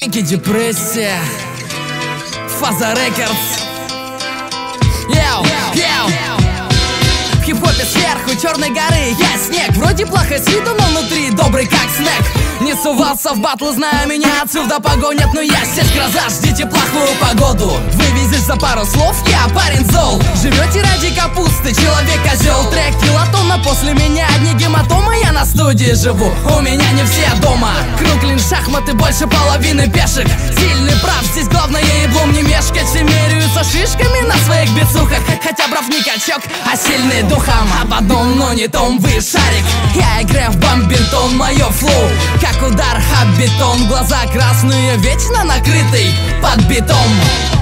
Miki DepreSSia Фаза Records Йоу, йоу. В хип-хопе сверху черной горы Я снег, вроде плохо с виду, но внутри добрый как снег. Не сувался в батл, знаю меня отсюда погонят Но я здесь гроза, ждите плохую погоду. Вывезешь за пару слов, я парень зол. Живете ради капусты, человек козел Трек килотонна, после меня одни студии живу, у меня не все дома. Круглин шахматы, больше половины пешек. Сильный прав, здесь главное еблом не мешкать. Все меряются шишками на своих бицухах. Хотя брав не качок, а сильный духом. Об одном, но не том вы шарик. Я играю в бомбинтон, мое флоу. Как удар бетон Глаза красные, вечно накрытый под бетон